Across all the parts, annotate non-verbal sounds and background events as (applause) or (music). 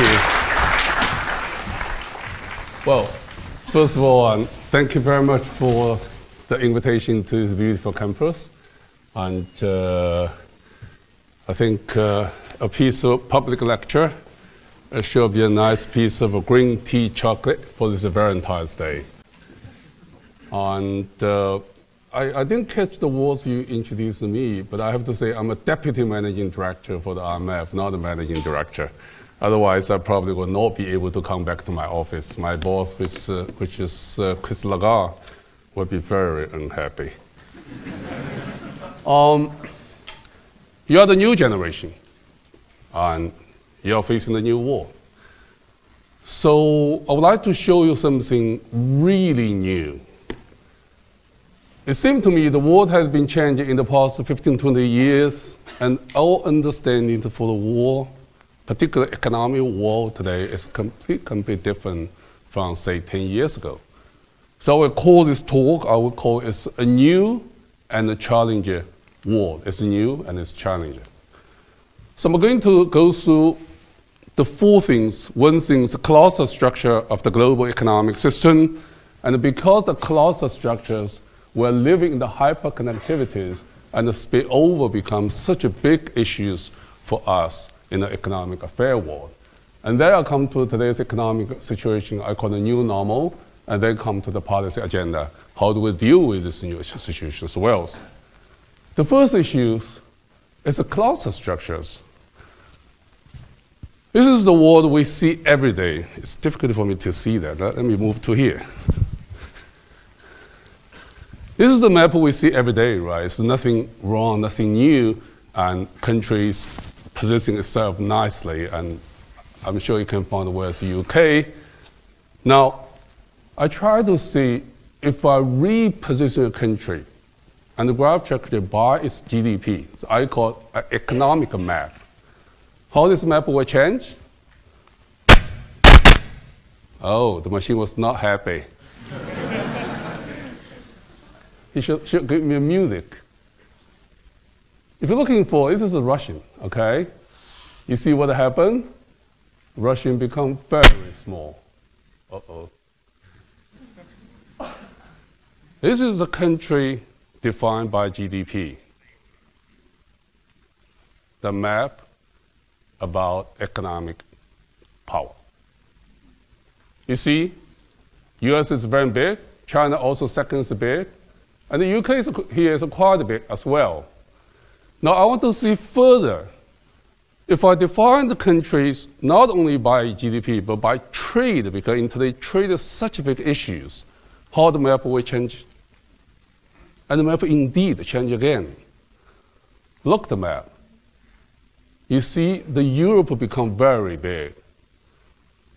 you. Well, first of all, um, thank you very much for the invitation to this beautiful campus. And uh, I think uh, a piece of public lecture should be a nice piece of green tea chocolate for this Valentine's Day. And uh, I, I, didn't catch the words you introduced me, but I have to say I'm a deputy managing director for the IMF, not a managing director. Otherwise, I probably would not be able to come back to my office. My boss, which, uh, which is uh, Chris Lagarde, would be very unhappy. (laughs) um, you are the new generation, and you are facing the new war. So I would like to show you something really new. It seems to me the world has been changing in the past 15, 20 years, and our understanding for the war, particularly economic world today, is completely, completely different from, say, 10 years ago. So I will call this talk, I will call it a new and a challenging world. It's new and it's challenging. So I'm going to go through the four things. One thing is the cluster structure of the global economic system. And because the cluster structures, we're living in the hyperconnectivities and the spillover becomes such a big issues for us in the economic affair world. And then I come to today's economic situation I call the new normal, and then come to the policy agenda. How do we deal with this new situation as well? The first issue is the cluster structures. This is the world we see every day. It's difficult for me to see that. Let me move to here. This is the map we see every day, right? It's nothing wrong, nothing new, and countries positioning itself nicely, and I'm sure you can find the UK. Now, I try to see if I reposition a country and the graph structure by its GDP. So I call an economic map. How this map will change? Oh, the machine was not happy. (laughs) he should, should give me music. If you're looking for, this is a Russian, okay? You see what happened? Russian become very small. Uh-oh. This is the country defined by GDP. The map about economic power. You see, US is very big, China also second big, and the UK is, here is quite big as well. Now I want to see further. If I define the countries not only by GDP, but by trade, because in today trade is such big issues, how the map will change and the map indeed change again. Look the map. You see the Europe become very big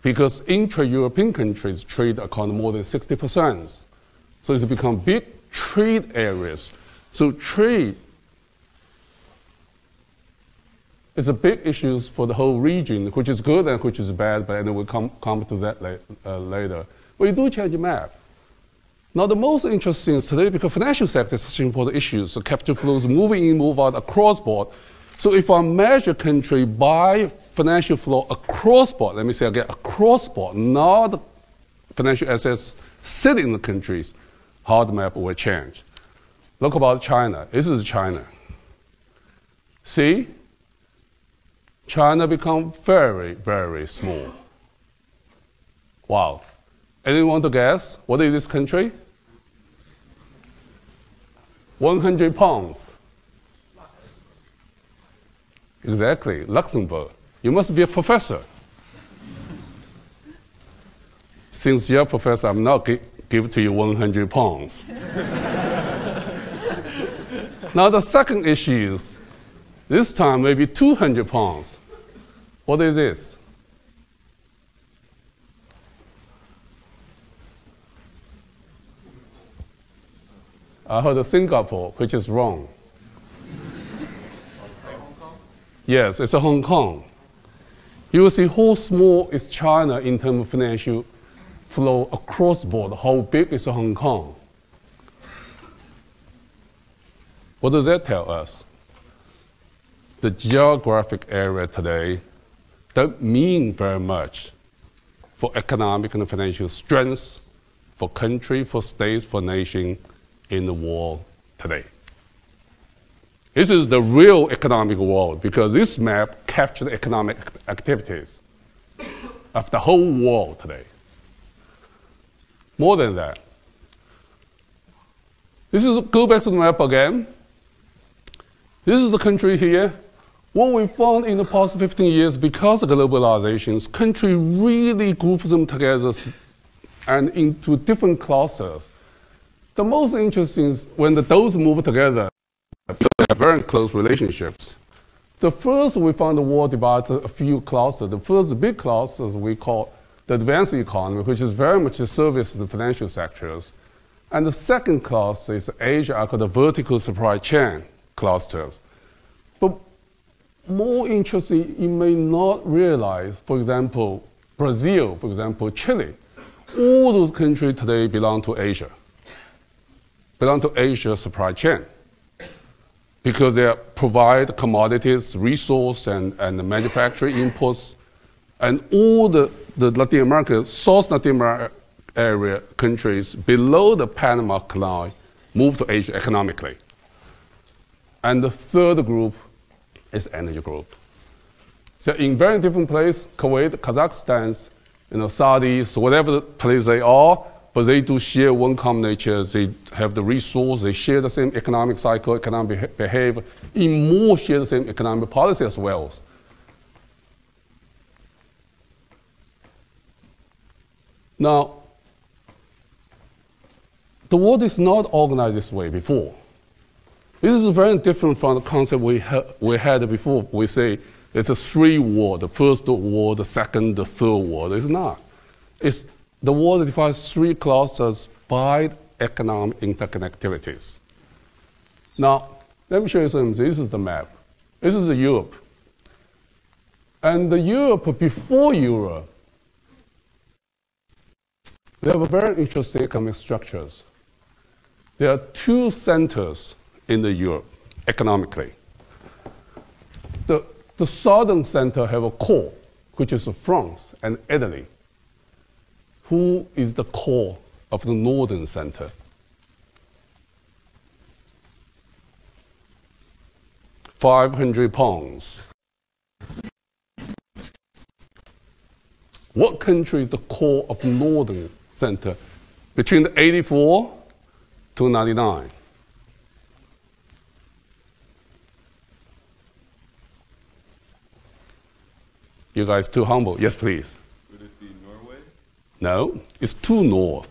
because intra-European countries trade account more than 60%. So it's become big trade areas. So trade is a big issue for the whole region, which is good and which is bad, but we'll come, come to that la uh, later. But you do change the map. Now, the most interesting is today, because financial sector is such an important issue, so capital flows moving in, move out across board. So if I measure country by financial flow across board, let me say again, across board, not financial assets sitting in the countries, how the map will change. Look about China. This is China. See? China become very, very small. Wow. Anyone want to guess? What is this country? 100 pounds. Exactly, Luxembourg. You must be a professor. Since you're a professor, I'm not gi- give to you 100 pounds. (laughs) now the second issue is, this time maybe 200 pounds. What is this? I heard Singapore, which is wrong. yes, it's a Hong Kong. You will see how small is China in terms of financial flow across board. How big is Hong Kong? What does that tell us? The geographic area today don't mean very much for economic and financial strength for country, for states, for nation in the world today. This is the real economic world because this map captures economic activities of the whole world today. More than that, this is go back to the map again. This is the country here. What we found in the past 15 years, because of globalizations, country really groups them together and into different clusters. The most interesting is when the, those move together, they have very close relationships. The first we found the world divided a few clusters. The first big clusters we call the advanced economy, which is very much the service the financial sectors. And the second cluster is Asia, I call the vertical supply chain clusters. More interesting, you may not realize, for example, Brazil, for example, Chile, all those countries today belong to Asia, belong to Asia supply chain. Because they provide commodities, resource, and, and manufacturing inputs, and all the, the Latin America, South Latin America area countries below the Panama Canal move to Asia economically. And the third group is energy group. So in very different places, Kuwait, Kazakhstan, you know, Saudis, whatever place they are, but they do share one common nature. They have the resource, they share the same economic cycle, economic behavior, in more share the same economic policy as well. Now, the world is not organized this way before. This is very different from the concept we, ha- we had before. We say it's a three world, the first world, the second, the third world. It's not. It's the world that defines three clusters by economic interconnectivities. Now, let me show you something. This is the map. This is Europe. And the Europe before Europe, they have very interesting economic structures. There are two centers in the Europe economically. The the southern center have a core, which is France and Italy. Who is the core of the northern center? Five hundred pounds. What country is the core of northern center between the 84 to 99? You guys too humble. Yes, please. Would it be Norway? No, it's too north.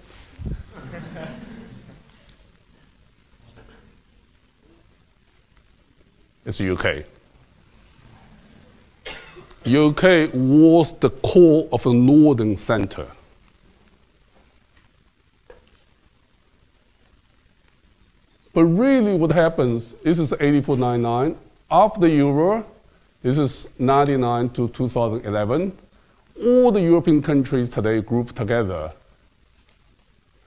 it's UK. UK was the core of the northern center. But really, what happens, this is 8499. After the euro, this is 99 to 2011. All the European countries today group together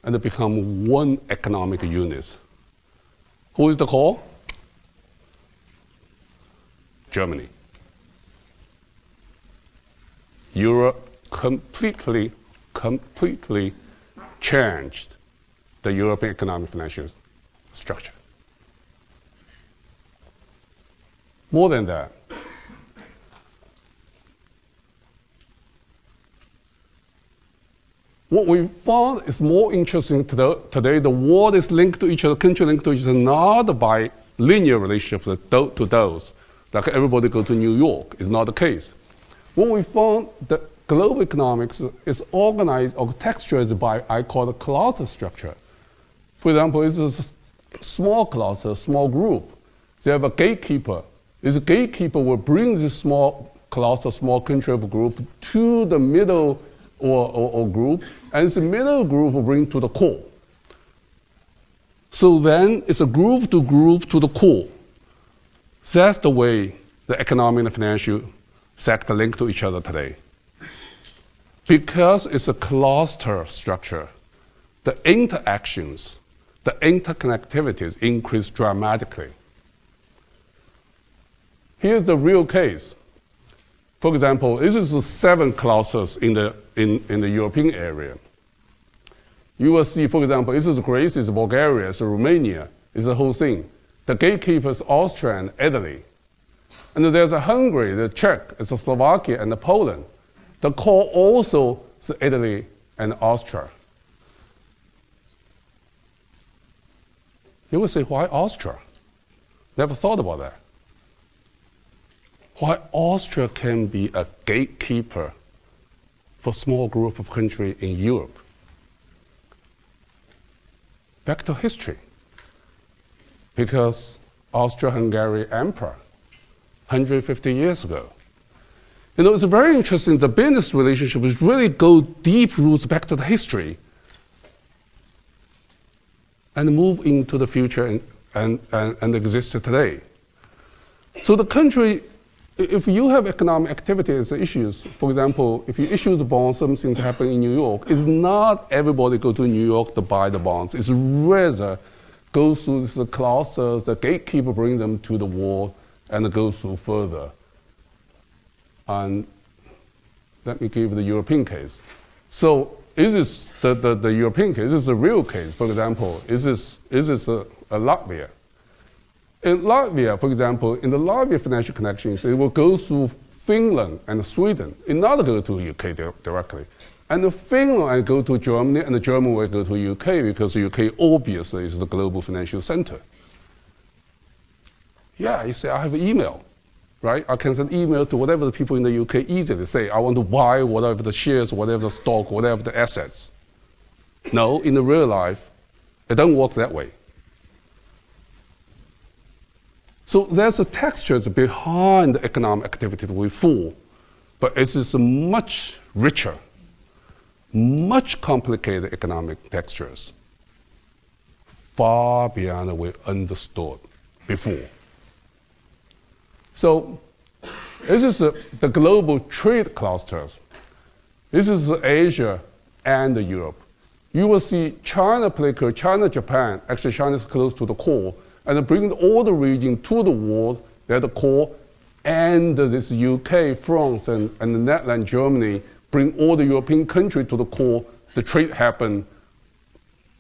and become one economic unit. Who is the core? Germany. Europe completely, completely changed the European economic financial structure. More than that, What we found is more interesting today. The world is linked to each other, country linked to each other, not by linear relationships to those. Like everybody go to New York is not the case. What we found that global economics is organized or textured by I call the cluster structure. For example, it's a small cluster, small group. They have a gatekeeper. This gatekeeper will bring this small cluster, small country of group to the middle or, or, or group, and the middle group will bring to the core. So then it's a group to group to the core. That's the way the economic and financial sector link to each other today. Because it's a cluster structure, the interactions, the interconnectivities increase dramatically. Here's the real case. For example, this is seven clusters in the, in, in the European area. You will see, for example, this is Greece, this is Bulgaria, this is Romania, it's the whole thing. The gatekeepers, Austria and Italy. And there's a Hungary, the Czech, it's a Slovakia and the Poland. The core also is Italy and Austria. You will say, why Austria? Never thought about that. Why Austria can be a gatekeeper for small group of countries in Europe? Back to history. Because Austro-Hungary Emperor, 150 years ago. You know, it's very interesting. The business relationship is really go deep roots back to the history and move into the future and, and, and, and exist today. So the country, if you have economic activities issues, for example, if you issue the bonds, some things happen in New York, it's not everybody go to New York to buy the bonds. It's rather go through the clusters, the gatekeeper brings them to the wall and go through further. And let me give the European case. So is this the, the, the European case? Is this a real case? For example, is this, is this a, a Latvia? In Latvia, for example, in the Latvia financial connections, it will go through Finland and Sweden. It not go to UK di directly. And Finland will go to Germany, and the German will go to UK because UK obviously is the global financial center. Yeah, you say, I have an email right? I can send email to whatever the people in the UK easily say, I want to buy whatever the shares, whatever the stock, whatever the assets. No, in the real life, it doesn't work that way. So there's a texture behind the economic activity that we fall, but it is much richer, much complicated economic textures, far beyond what we understood before. So this is the global trade clusters. This is Asia and Europe. You will see China play China, Japan. Actually, China is close to the core, and bring all the region to the world. The core, and this UK, France, and, and the Netherlands, Germany bring all the European countries to the core. The trade happen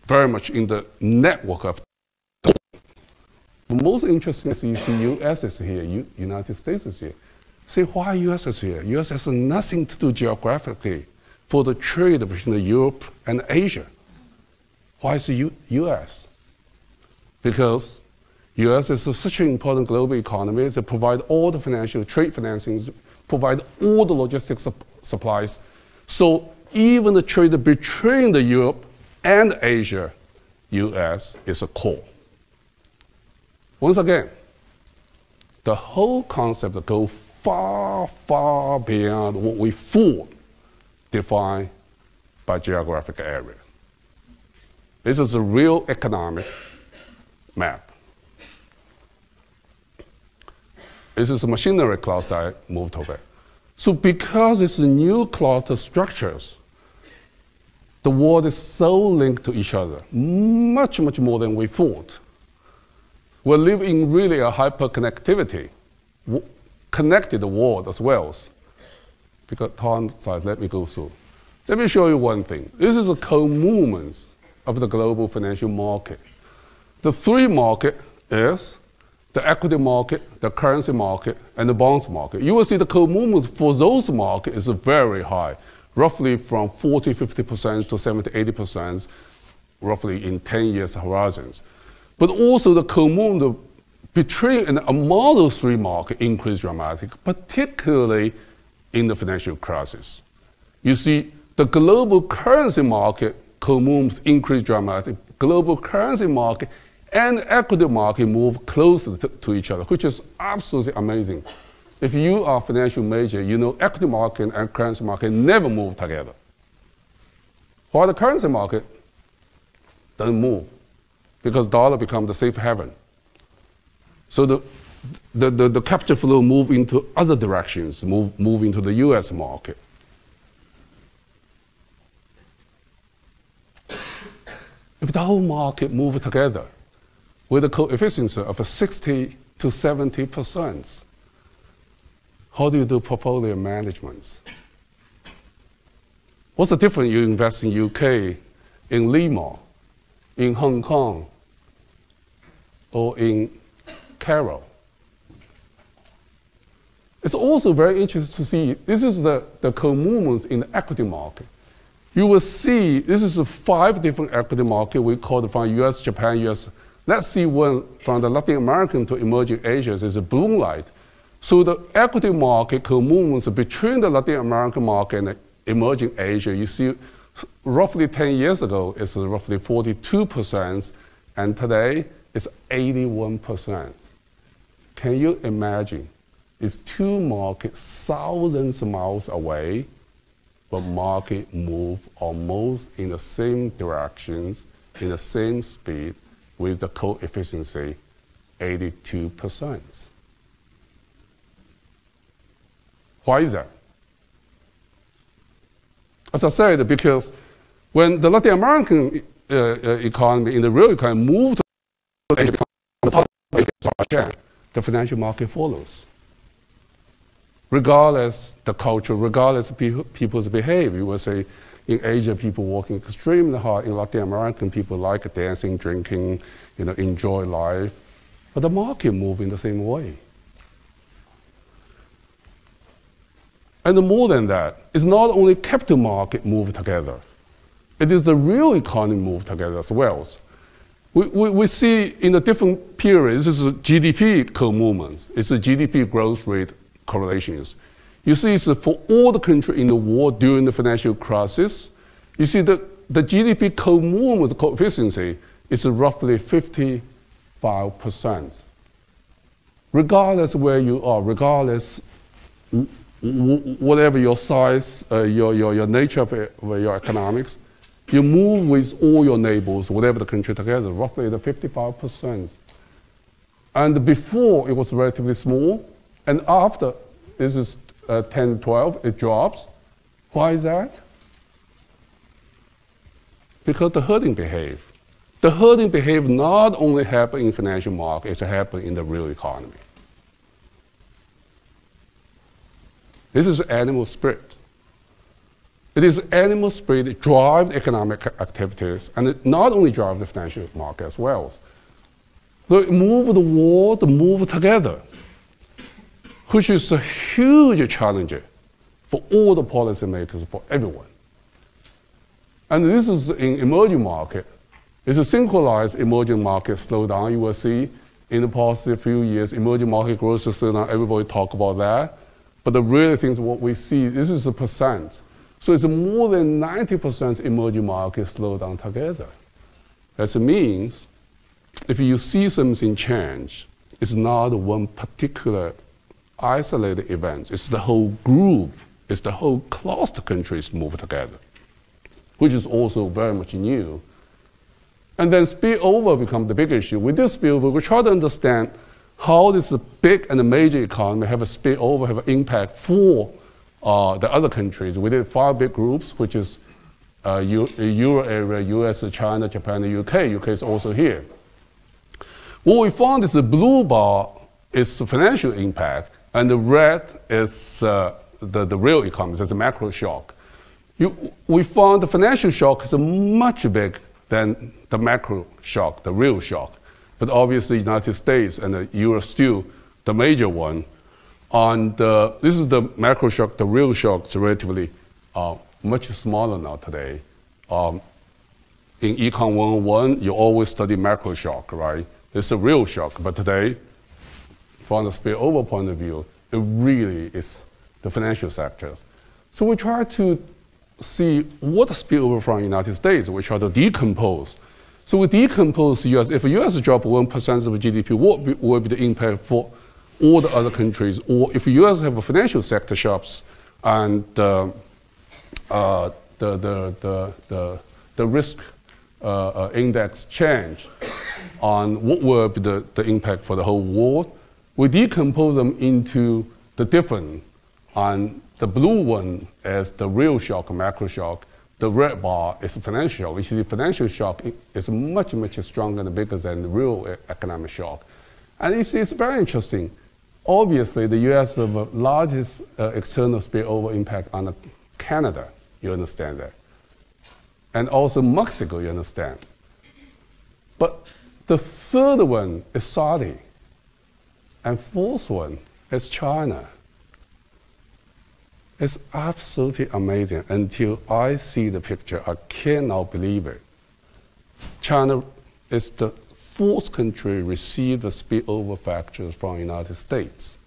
very much in the network of the most interesting is you see U.S. is here, U United States is here. Say, why U.S. is here? U.S. has nothing to do geographically for the trade between Europe and Asia. Why is the U U.S.? Because U.S. is such an important global economy. It provide all the financial trade financings, provide all the logistics su supplies. So even the trade between the Europe and Asia, U.S. is a core. Once again, the whole concept goes far, far beyond what we thought defined by geographic area. This is a real economic map. This is a machinery cluster I moved over. So because it's a new cluster structures, the world is so linked to each other, much, much more than we thought we live in really a hyperconnectivity, connected world as well. Because time side, let me go through. Let me show you one thing. This is a co-movement of the global financial market. The three market is the equity market, the currency market, and the bonds market. You will see the co-movement for those markets is very high, roughly from 40, 50% to 70, 80%, roughly in 10 years horizons but also the common between and among those three markets increased dramatically, particularly in the financial crisis. You see, the global currency market communes increased dramatically. Global currency market and equity market move closer to, to, each other, which is absolutely amazing. If you are a financial major, you know equity market and currency market never move together. While the currency market doesn't move because dollar become the safe haven. So the, the, the, the capital flow move into other directions, move, move into the US market. If the whole market move together with a coefficient of 60 to 70 percent, How do you do portfolio management? What's the difference you invest in UK, in Lima, in Hong Kong, or in Cairo? It's also very interesting to see, this is the, the co-movements in the equity market. You will see, this is five different equity market we call it from US, Japan, US. Let's see one from the Latin American to emerging Asia is a blue light. So the equity market co-movements between the Latin American market and emerging Asia, you see roughly 10 years ago, it's roughly 42%, and today it's 81%. Can you imagine? It's two markets thousands of miles away, but market move almost in the same directions, in the same speed, with the coefficient 82%. Why is that? As I said, because when the Latin American uh, uh, economy, in the real economy, moved to the financial market follows regardless the culture, regardless of people's behavior. You will say in Asia, people working extremely hard. In Latin American, people like dancing, drinking, you know, enjoy life. But the market move in the same way. And more than that, it's not only capital market move together. It is the real economy move together as well. We, we, we see in the different periods, this is GDP co-movements. It's a GDP growth rate correlations. You see, for all the countries in the world during the financial crisis, you see that the GDP co-movement coefficient is roughly 55%. Regardless where you are, regardless whatever your size, uh, your, your, your nature of it, your economics, you move with all your neighbors, whatever the country together, roughly the 55%. And before it was relatively small, and after, this is uh, 10, 12, it drops. Why is that? Because the herding behave. The herding behave not only happen in financial market, it's happen in the real economy. This is animal spirit. It is animal spirit that drives economic activities, and it not only drives the financial market as well. It move the world, move together which is a huge challenge for all the policymakers, for everyone. And this is in emerging market. It's a synchronized emerging market slowdown. You will see in the past few years, emerging market growth slowdown. Everybody talk about that. But the real thing is what we see, this is a percent. So it's more than 90% emerging market slowdown together. That means if you see something change, it's not one particular isolated events. It's the whole group, it's the whole cluster countries move together, which is also very much new. And then spillover becomes the big issue. With this spillover, we try to understand how this big and major economy have a spillover, have an impact for uh, the other countries. We did five big groups, which is uh, Euro area, US, China, Japan, the UK. UK is also here. What we found is the blue bar is the financial impact, and the red is uh, the, the real economy, it's a macro shock. You, we found the financial shock is much bigger than the macro shock, the real shock. But obviously, United States and the Euro still the major one. And uh, this is the macro shock, the real shock is relatively uh, much smaller now today. Um, in Econ 101, you always study macro shock, right? It's a real shock. But today, from the spillover point of view, it really is the financial sectors. So we try to see what spillover from the United States. We try to decompose. So we decompose the US. If the US drop 1% of GDP, what will be the impact for all the other countries? Or if the US have a financial sector shocks and uh, uh, the, the, the, the, the risk uh, uh index change on what will be the, the impact for the whole world, we decompose them into the different. And the blue one is the real shock, macro shock. The red bar is financial. You see, financial shock is much, much stronger and bigger than the real economic shock. And you see, it's very interesting. obviously the U.S. has the largest uh, external spillover impact on Canada. You understand that, and also Mexico. You understand. But the third one is Saudi, and fourth one is China. It's absolutely amazing. Until I see the picture, I cannot believe it. China is the fourth country received the spillover factors from the United States.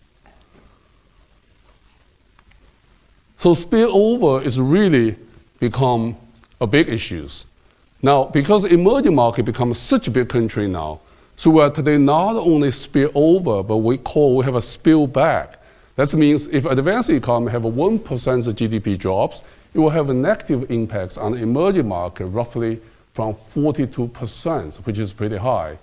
So spillover is really become a big issue. Now, because emerging market becomes such a big country now, so we are today not only spill over, but we call we have a spill back. That means if advanced economy have a 1% GDP drops, it will have a negative impacts on the emerging market roughly from 42%, which is pretty high.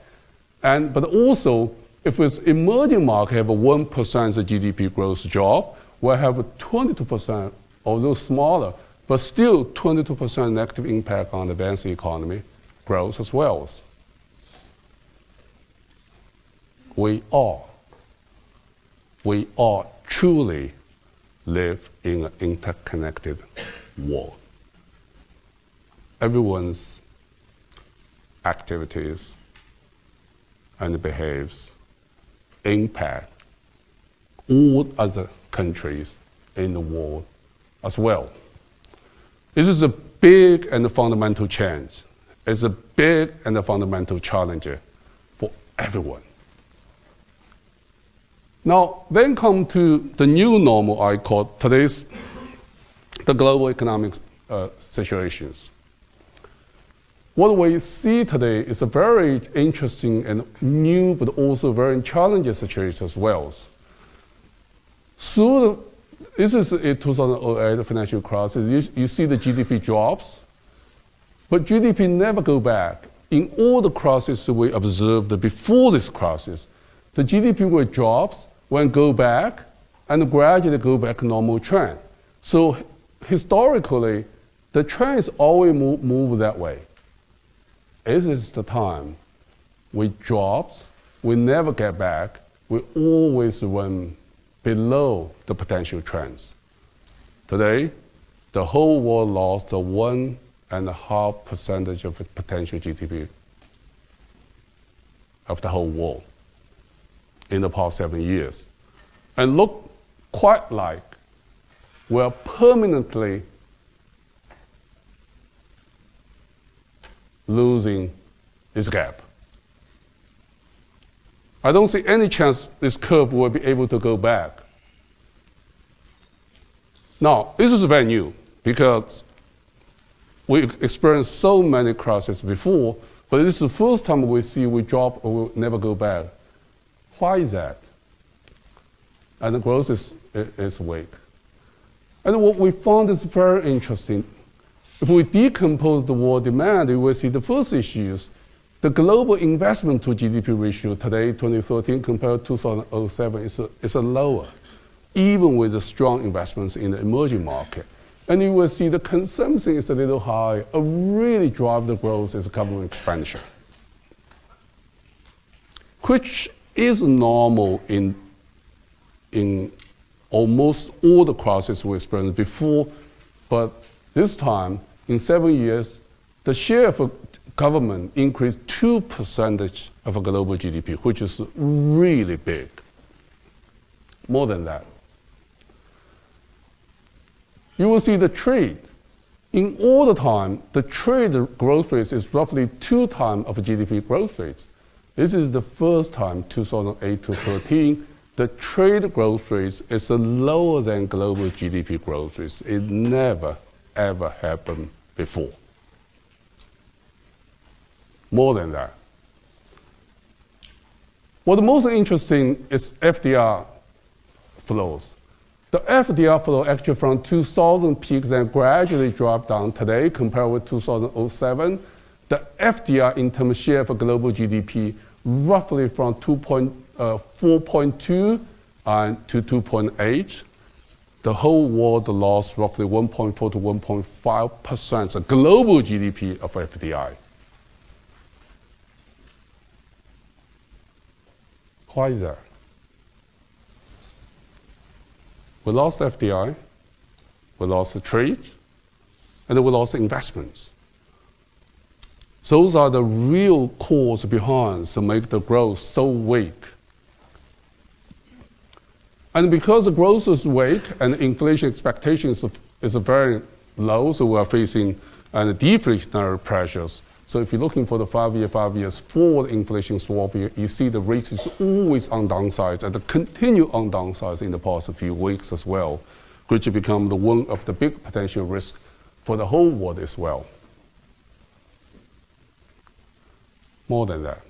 And, but also, if it's emerging market have a 1% GDP growth drop, we'll have 22%, although smaller, but still 22% negative impact on advanced economy growth as well. We all, we all truly live in an interconnected world. Everyone's activities and behaves impact all other countries in the world as well. This is a big and a fundamental change. It's a big and a fundamental challenge for everyone. Now, then come to the new normal I call today's the global economic uh, situations. What we see today is a very interesting and new, but also very challenging situation as well. So, this is a 2008 financial crisis. You, you see the GDP drops, but GDP never go back. In all the crises we observed before this crisis, the GDP will drops when go back and gradually go back normal trend. So historically, the trend is always move, move that way. This is the time we dropped, we never get back, we always run below the potential trends. Today, the whole world lost one and a half percentage of its potential GDP of the whole world in the past seven years and look quite like we're permanently losing this gap. I don't see any chance this curve will be able to go back. Now, this is very new because we experienced so many crises before, but this is the first time we see we drop or we never go back. Why is that? And the growth is, is weak. And what we found is very interesting. If we decompose the world demand, we will see the first issues. The global investment to GDP ratio today, 2013, compared to 2007, is, a, is a lower, even with the strong investments in the emerging market. And you will see the consumption is a little high. A really drive the growth is government expenditure, which is normal in, in almost all the crises we experienced before, but this time, in seven years, the share of government increased 2 percentage of a global GDP, which is really big. More than that. You will see the trade. In all the time, the trade growth rate is roughly two times of GDP growth rates. This is the first time, 2008 to 13, the trade growth rate is lower than global GDP growth rates. It never, ever happened before. More than that. What's most interesting is FDI flows. The FDI flow actually from 2000 peaks and gradually dropped down today compared with 2007. The FDI in terms of share for global GDP roughly from 4.2 uh, to 2.8. The whole world lost roughly 1.4 to 1.5 percent, the global GDP of FDI. Why is that? We lost FDI, we lost the trade, and we lost investments. Those are the real cause behind to make the growth so weak. And because the growth is weak and inflation expectations is very low, so we are facing and deflationary pressures. So if you're looking for the five-year, five years forward inflation swap, you, you see the rate is always on downside and the continue on downside in the past few weeks as well, which become the one of the big potential risks for the whole world as well. More than that.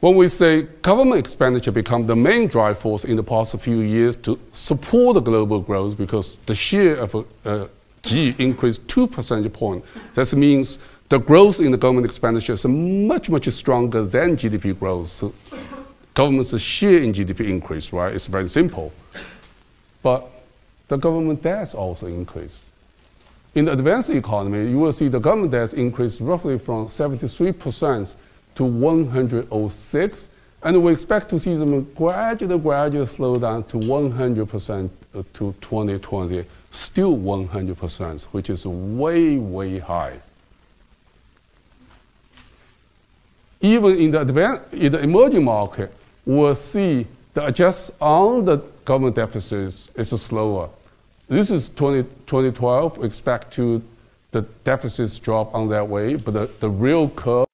When we say government expenditure become the main drive force in the past few years to support the global growth because the share of uh, G increased two percentage points, that means the growth in the government expenditure is much, much stronger than GDP growth. So government's share in GDP increase, right? It's very simple. But the government debt also increased. In the advanced economy, you will see the government debt increased roughly from 73% to 106, and we expect to see them gradually, gradually slow down to 100% uh, to 2020, still 100%, which is way, way high. Even in the, in the emerging market, we'll see the adjust on the government deficits is slower. This is 20, 2012. We expect to the deficits drop on that way, but the, the real curve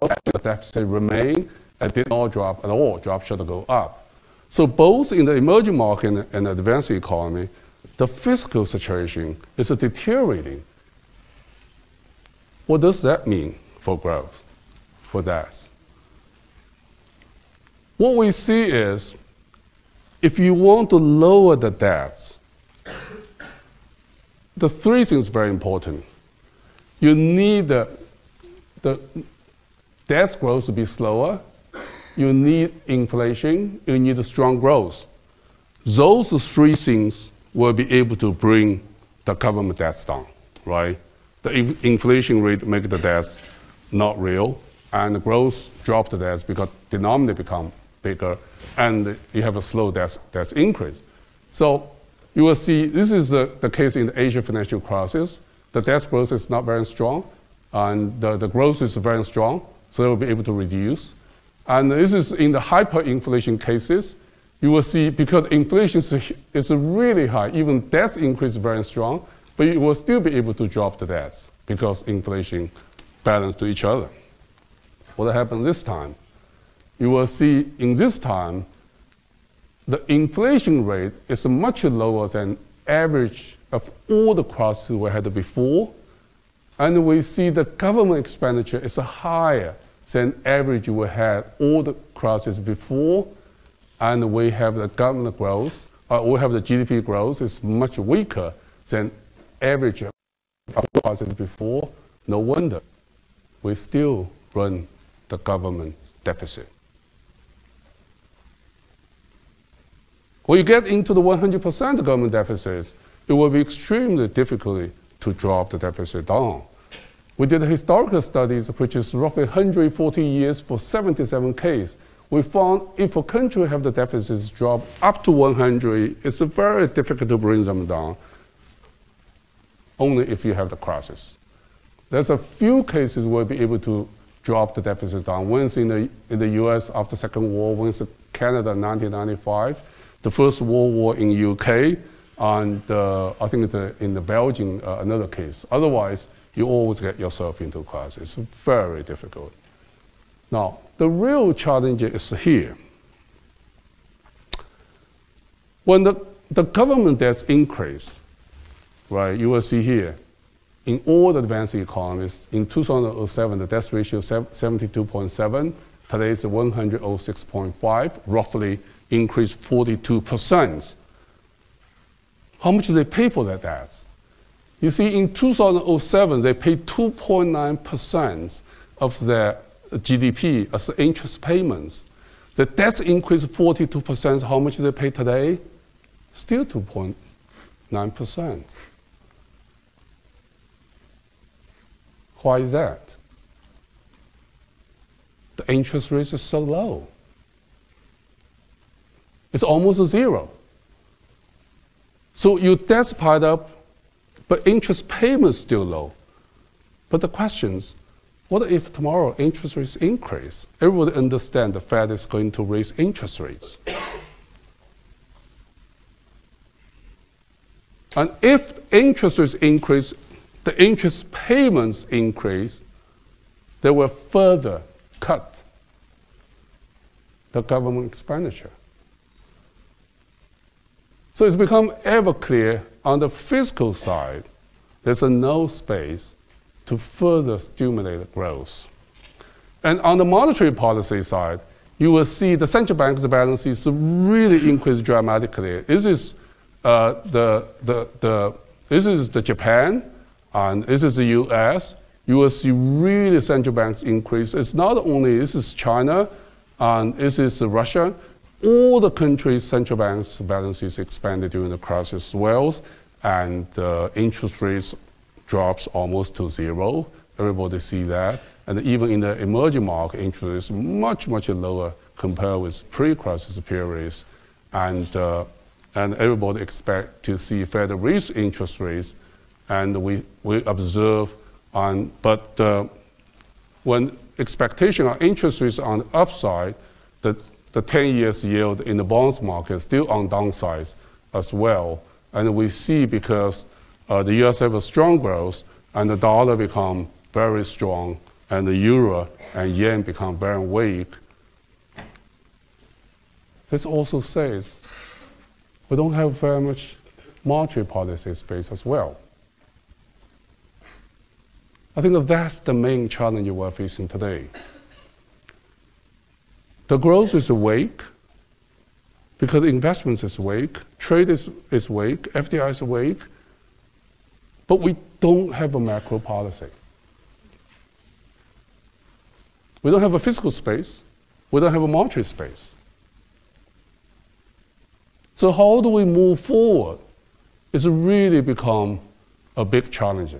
the deficit remain and did not drop at all, drop should go up. So both in the emerging market and advanced economy, the fiscal situation is deteriorating. What does that mean for growth, for that? What we see is if you want to lower the debts, the three things very important. You need the, the debt growth to be slower. You need inflation. You need strong growth. Those three things will be able to bring the government debts down, right? The inflation rate make the debts not real, and the growth drop the debts because the denominator become bigger, and you have a slow debt, debt increase. So you will see this is the, the case in the Asia financial crisis. The debt growth is not very strong, and the, the growth is very strong so they will be able to reduce. And this is in the hyperinflation cases. You will see because inflation is really high, even debts increase very strong, but you will still be able to drop the debts because inflation balance to each other. What happened this time? You will see in this time, the inflation rate is much lower than average of all the crises we had before, and we see the government expenditure is higher than average we had all the crises before, and we have the government growth, uh, we have the GDP growth is much weaker than average of crises before. No wonder we still run the government deficit. When you get into the 100% government deficits, it will be extremely difficult to drop the deficit down. We did historical studies, which is roughly 140 years for 77 cases. We found if a country have the deficits drop up to 100, it's very difficult to bring them down, only if you have the crisis. There's a few cases we'll be able to drop the deficit down. Once in the, in the US after Second War, once in Canada in 1995, the First World War in UK, and uh, I think in the Belgium, uh, another case. Otherwise, you always get yourself into crisis. It's very difficult. Now, the real challenge is here. When the, the government debts increase, right, you will see here, in all the advanced economies, in 2007, the debt ratio is 72.7, today it's 106.5, roughly increased 42%. How much do they pay for that debt? You see, in 2007, they paid 2.9% of their GDP as interest payments. The debts increased 42%. How much do they pay today? Still 2.9%. Why is that? The interest rate is so low. It's almost zero. So your debt's piled up, but interest payments still low. But the question is, what if tomorrow interest rates increase? Everybody understands the Fed is going to raise interest rates. and if interest rates increase, the interest payments increase, they will further cut the government expenditure. So it's become ever clear on the fiscal side, there's no space to further stimulate growth. And on the monetary policy side, you will see the central bank's balance sheets really increase dramatically. This is uh, the, the, the, this is the Japan, and this is the U.S. You will see really central banks increase. It's not only this is China, and this is Russia. All the countries' central banks' balances expanded during the crisis well, and uh, interest rates drops almost to zero. Everybody see that. And even in the emerging market, interest is much, much lower compared with pre-crisis periods. And, uh, and everybody expect to see further raise interest rates. And we, we observe on, but uh, when expectation of interest rates on the upside, the, the 10 years yield in the bonds market still on downside as well. And we see because uh, the US have a strong growth and the dollar become very strong and the euro and yen become very weak. This also says we don't have very much monetary policy space as well. I think that's the main challenge we're facing today. The growth is weak because investments is weak, trade is, is weak, FDI is weak, but we don't have a macro policy. We don't have a fiscal space. We don't have a monetary space. So how do we move forward? It's really become a big challenge.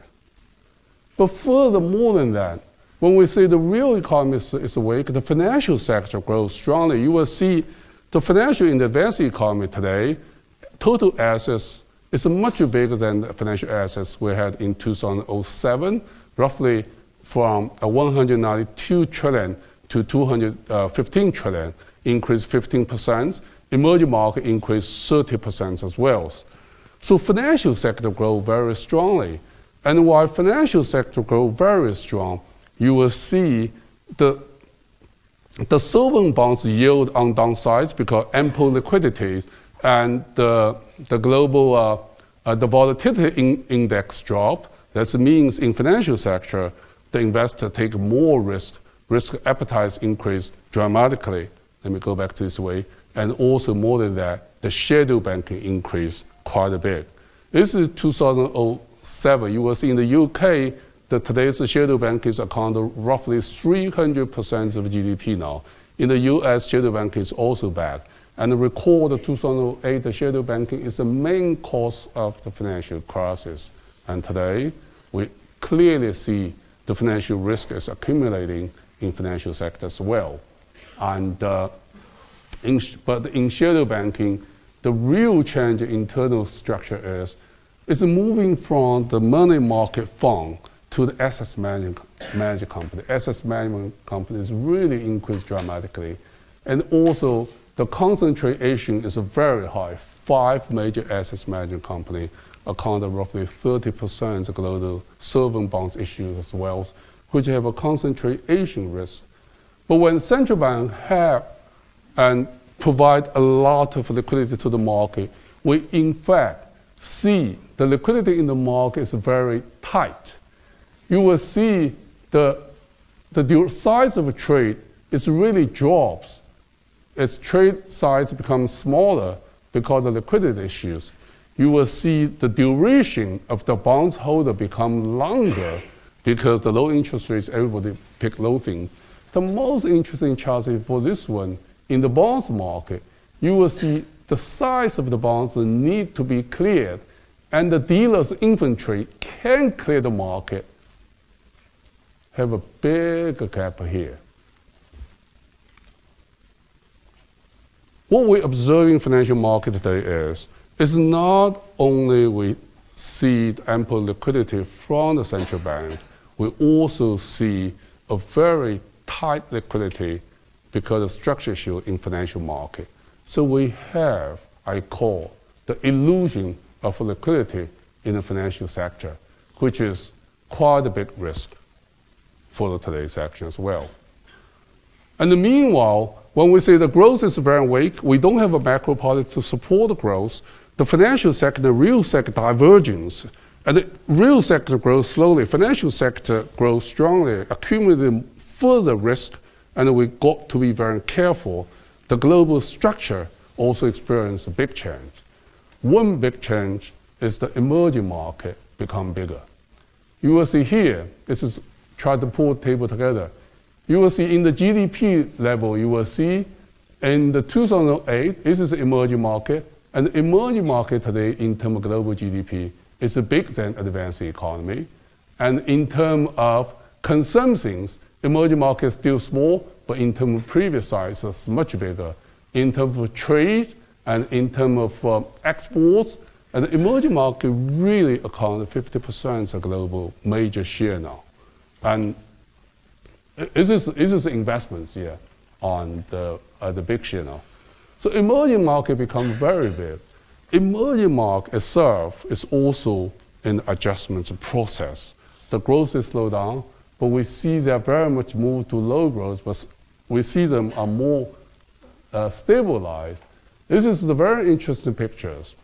But further more than that, when we say the real economy is, is awake, the financial sector grows strongly. You will see the financial in the advanced economy today, total assets is much bigger than the financial assets we had in 2007, roughly from 192 trillion to 215 trillion, increased 15%. Emerging market increased 30% as well. So financial sector grow very strongly. And while financial sector grow very strong, you will see the the sovereign bonds yield on downsides because ample liquidity and the, the global uh, uh, the volatility in index drop. That means in financial sector, the investor take more risk. Risk appetites increase dramatically. Let me go back to this way. And also more than that, the shadow banking increase quite a bit. This is 2007. you will see in the UK today's shadow bank is account roughly 300% of GDP now. In the US, shadow banking is also bad. And recall the 2008, the shadow banking is the main cause of the financial crisis. And today, we clearly see the financial risk is accumulating in financial sector as well. And uh, in, but in shadow banking, the real change in internal structure is is moving from the money market fund to the asset management, management company. Asset management companies really increased dramatically. And also, the concentration is very high. Five major asset management companies account for roughly 30% of global sovereign bonds issues as well, which have a concentration risk. But when central bank have and provide a lot of liquidity to the market, we in fact see the liquidity in the market is very tight. You will see the, the size of a trade is really drops. Its trade size becomes smaller because of liquidity issues. You will see the duration of the bonds holder become longer because the low interest rates, everybody pick low things. The most interesting chart for this one, in the bonds market, you will see the size of the bonds need to be cleared and the dealer's inventory can clear the market, have a big gap here. What we observe in financial market today is is not only we see ample liquidity from the central bank, we also see a very tight liquidity because of structure issue in financial market. So we have, I call, the illusion of liquidity in the financial sector, which is quite a big risk for today's action as well. And meanwhile, when we say the growth is very weak, we don't have a macro policy to support the growth, the financial sector, the real sector divergence, and the real sector grows slowly, financial sector grows strongly, accumulating further risk, and we got to be very careful. The global structure also experienced a big change. One big change is the emerging market become bigger. You will see here, this is try to pull the table together. You will see in the GDP level, you will see in the 2008, this is emerging market, and emerging market today in terms of global GDP is bigger than advanced economy. And in terms of consumptions, emerging market is still small, but in terms of previous size, it's much bigger. In terms of trade and in terms of uh, exports, and the emerging market really account 50% of global major share now. And this is, this is investments here on the, uh, the big channel. So emerging market become very big. Emerging market itself is also an adjustment process. The growth is slowed down, but we see they very much moved to low growth, but we see them are more uh, stabilized. This is the very interesting pictures.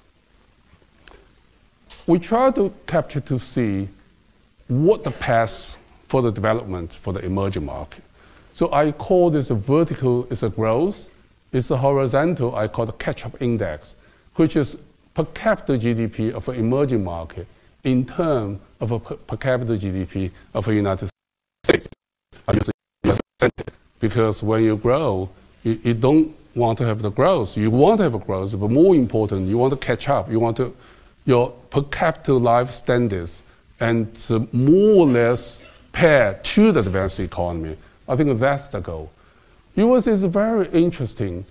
We try to capture to see what the path for the development for the emerging market. So I call this a vertical is a growth. It's a horizontal, I call the catch-up index, which is per capita GDP of an emerging market in terms of a per capita GDP of the United States. Because when you grow, you, you don't want to have the growth. You want to have a growth, but more important, you want to catch up. You want to, your per capita life standards and more or less pair to the advanced economy. I think that's the goal. US is very interesting.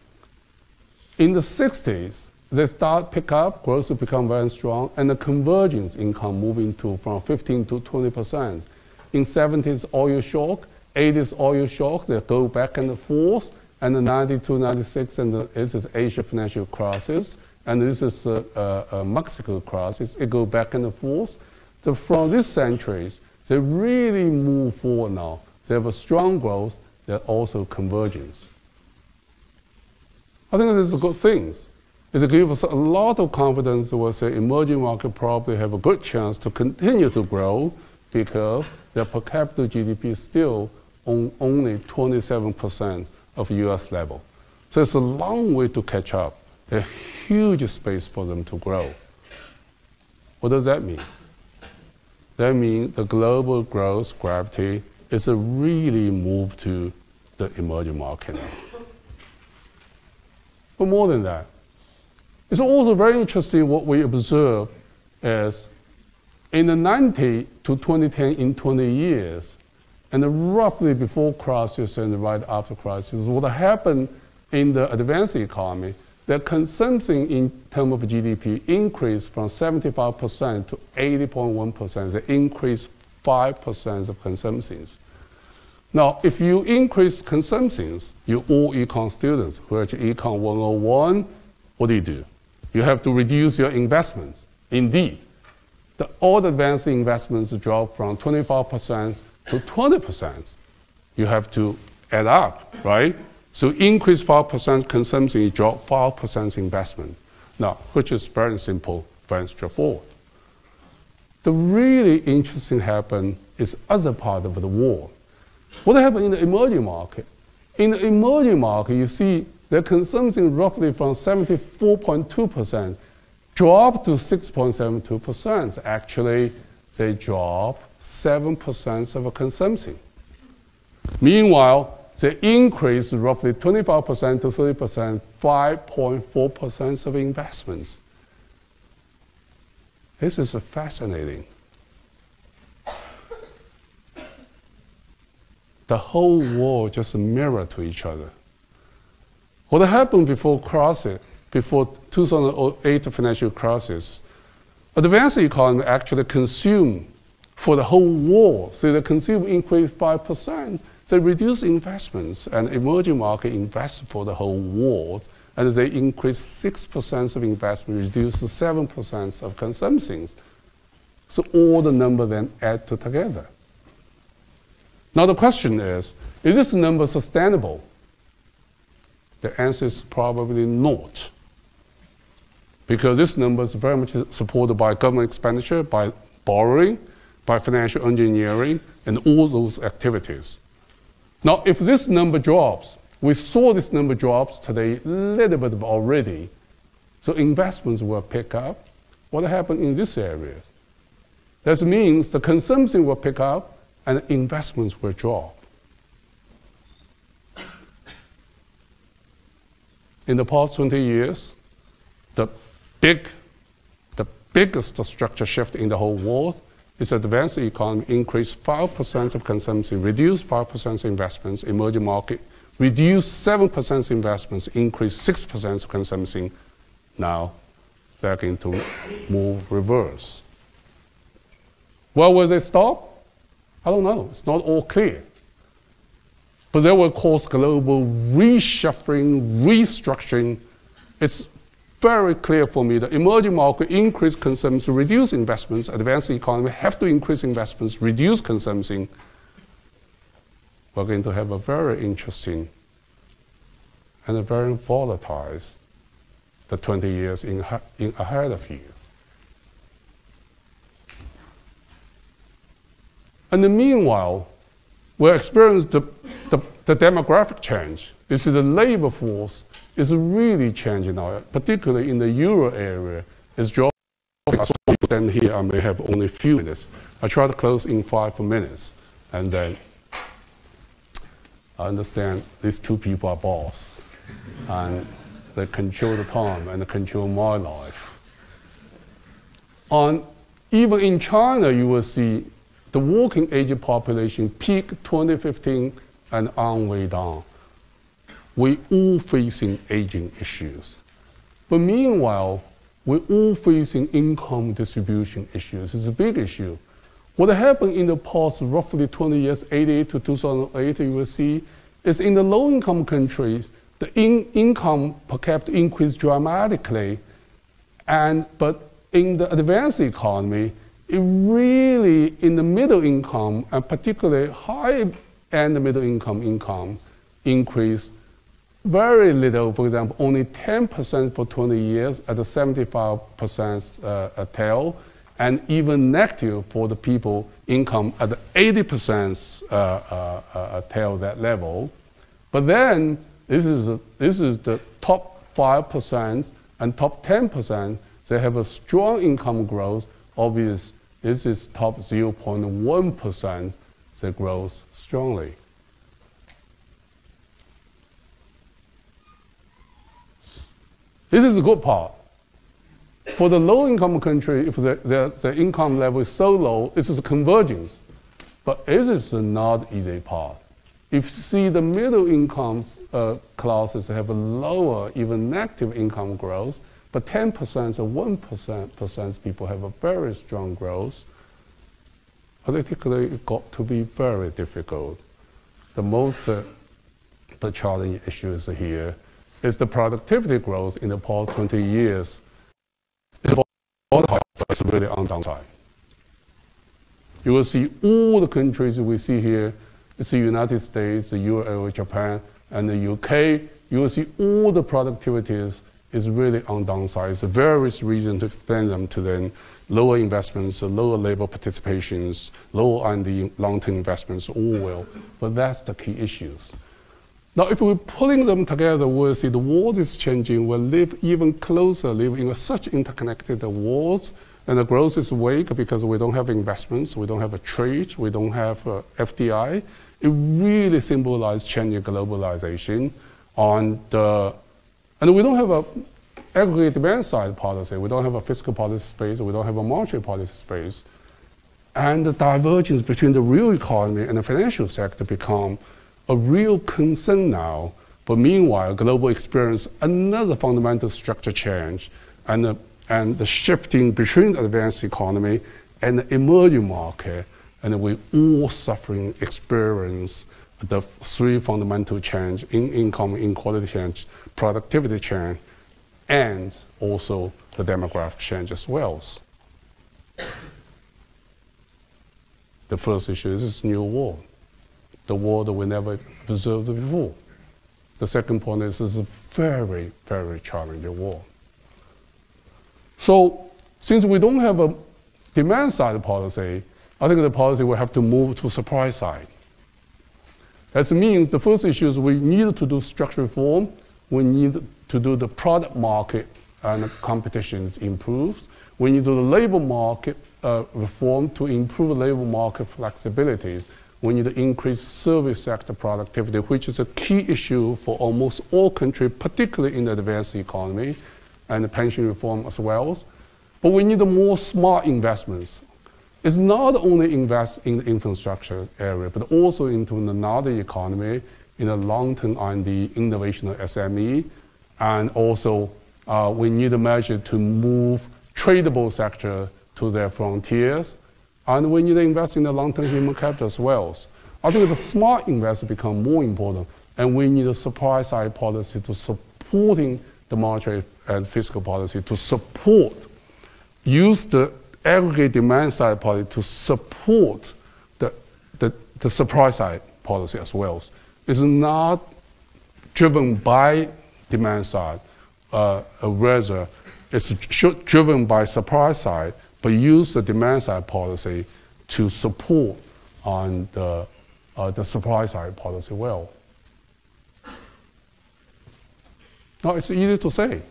In the 60s, they start pick up, growth become very strong, and the convergence income moving to from 15 to 20 percent. In 70s, oil shock, 80s oil shock, they go back and forth, and the 92, 96, and the, this is Asia financial crisis, and this is a, a, a Mexico crisis. It go back and forth. So from these centuries, they really move forward now. They have a strong growth, they're also convergence. I think this is a good thing. It gives us a lot of confidence we'll say emerging market probably have a good chance to continue to grow because their per capita GDP is still on only 27% of US level. So it's a long way to catch up, a huge space for them to grow. What does that mean? That means the global growth gravity is a really move to the emerging market. But more than that, it's also very interesting what we observe is in the 90 to 2010 in 20 years, and roughly before crisis and right after crisis, what happened in the advanced economy, the consumption in terms of GDP increased from 75% to 80.1%. They increased 5% of consumptions. Now, if you increase consumptions, you all econ students who are econ 101, what do you do? You have to reduce your investments. Indeed, the, all advanced investments drop from 25% to 20%. You have to add up, right? So increase 5% consumption, you drop 5% investment. Now, which is very simple, very straightforward. The really interesting happen is other part of the world. What happened in the emerging market? In the emerging market, you see the consumption roughly from 74.2% dropped to 6.72%. Actually, they drop 7% of a consumption. Meanwhile, they increase roughly 25% to 30%, 5.4% of investments. This is fascinating. the whole world just mirror to each other. What happened before crisis before 2008 financial crisis, advanced economy actually consume for the whole world. So the consumer increased 5%. They reduce investments and emerging market invest for the whole world. And they increase 6% of investment, reduce 7% of consumptions. So all the number then add to together. Now the question is, is this number sustainable? The answer is probably not. Because this number is very much supported by government expenditure, by borrowing, by financial engineering, and all those activities. Now, if this number drops, we saw this number drops today a little bit already, so investments will pick up. What happened in this area? That means the consumption will pick up and investments will drop. In the past 20 years, the big, the biggest structure shift in the whole world is advanced economy increased 5% of consumption, reduced 5% of investments, emerging market reduced 7% of investments, increased 6% of consumption. Now they're going to move reverse. Where will they stop? I don't know. It's not all clear. But that will cause global reshuffling, restructuring. It's very clear for me that emerging market increase consumption, reduce investments, advanced economy have to increase investments, reduce consumption. We're going to have a very interesting and a very volatile the 20 years in, in ahead of you. And the meanwhile, we experience the, the, the, demographic change. You see, the labor force is really changing now, particularly in the euro area. It's dropping. Stand here, I may have only a few minutes. I try to close in five minutes, and then I understand these two people are boss, and they control the time and control my life. On, even in China, you will see the working age population peak 2015 and on way down. We all facing aging issues. But meanwhile, we're all facing income distribution issues. It's a big issue. What happened in the past roughly 20 years, 88 to 2008, you will see, is in the low-income countries, the in income per capita increased dramatically, and but in the advanced economy, it really, in the middle income, and particularly high and middle income income, increased very little. For example, only 10% for 20 years at a 75% uh, tail, and even negative for the people income at the 80% uh, uh, uh, tail that level. But then this is, a, this is the top 5% and top 10%. They have a strong income growth, obvious this is top 0.1% that grows strongly. This is a good part. For the low income country, if the, the, the income level is so low, this is a convergence. But this is not easy part. If you see the middle income uh, classes have a lower, even negative income growth, but 10% or 1% people have a very strong growth. Politically, it got to be very difficult. The most uh, the challenging issues here is the productivity growth in the past 20 years. It's volatile, but it's really on downside. You will see all the countries we see here. It's the United States, the Euro, Japan, and the UK. You will see all the productivities is really on downside. It's various reasons to explain them to them. Lower investments, lower labor participations, lower R&D long-term investments, all will. But that's the key issues. Now, if we're pulling them together, we'll see the world is changing. We'll live even closer, live in such interconnected worlds, and the growth is weak because we don't have investments, we don't have a trade, we don't have uh, FDI. It really symbolizes changing globalization and we don't have a aggregate demand side policy. We don't have a fiscal policy space. We don't have a monetary policy space. And the divergence between the real economy and the financial sector become a real concern now, But meanwhile, global experience another fundamental structure change and, uh, and the shifting between advanced economy and the emerging market, and we all suffering experience the three fundamental change in income inequality change, productivity change, and also the demographic change as well. The first issue is this new world, the world that we never observed before. The second point is is a very, very challenging war. So, since we don't have a demand side policy, I think the policy will have to move to supply side. That means the first issue is we need to do structural reform. We need to do the product market and competition improves. We need to do the labor market uh, reform to improve labor market flexibilities. We need to increase service sector productivity, which is a key issue for almost all countries, particularly in the advanced economy, and the pension reform as well. But we need more smart investments It's not only invest in the infrastructure area, but also into another economy in a long-term R&D, innovation SME, and also uh, we need a measure to move tradable sector to their frontiers, and we need to invest in the long-term human capital as well. I think the smart investment become more important, and we need a supply side policy to supporting the monetary and fiscal policy to support, use the aggregate demand side policy to support the, the, the supply side policy as well. It's not driven by demand side, uh, rather it's driven by supply side, but use the demand side policy to support on the, uh, the supply side policy well. Now it's easy to say,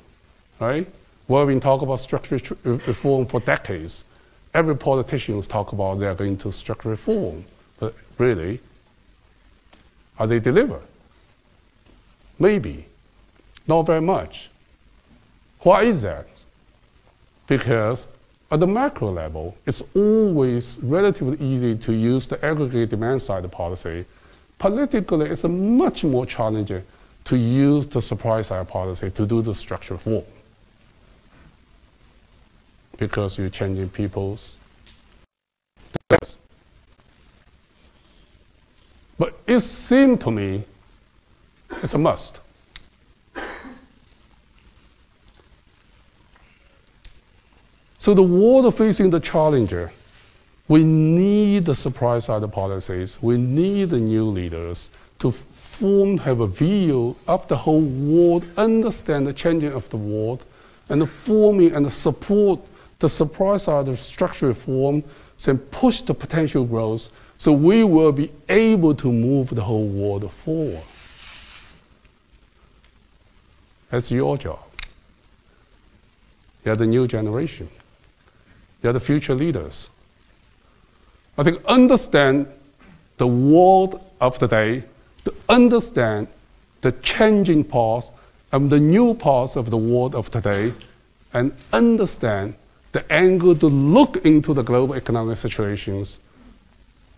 right? We've been talking about structural reform for decades. Every politician talk about they're going to structural reform, but really, are they delivered? Maybe, not very much. Why is that? Because at the macro level, it's always relatively easy to use the aggregate demand side policy. Politically, it's much more challenging to use the supply side policy to do the structural reform because you're changing people's. But it seemed to me it's a must. So the world facing the challenger, we need the supply side policies. We need the new leaders to form, have a view of the whole world, understand the changing of the world, and forming and support the supply side of structural reform and push the potential growth so we will be able to move the whole world forward. That's your job. You're the new generation. You're the future leaders. I think understand the world of the day, to understand the changing paths and the new paths of the world of today, and understand the angle to look into the global economic situations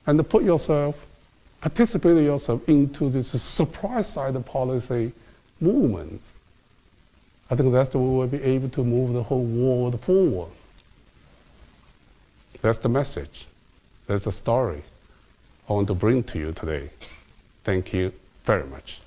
and to put yourself, participate yourself into this supply side policy movement. I think that's the way we'll be able to move the whole world forward. That's the message. That's the story I want to bring to you today. Thank you very much.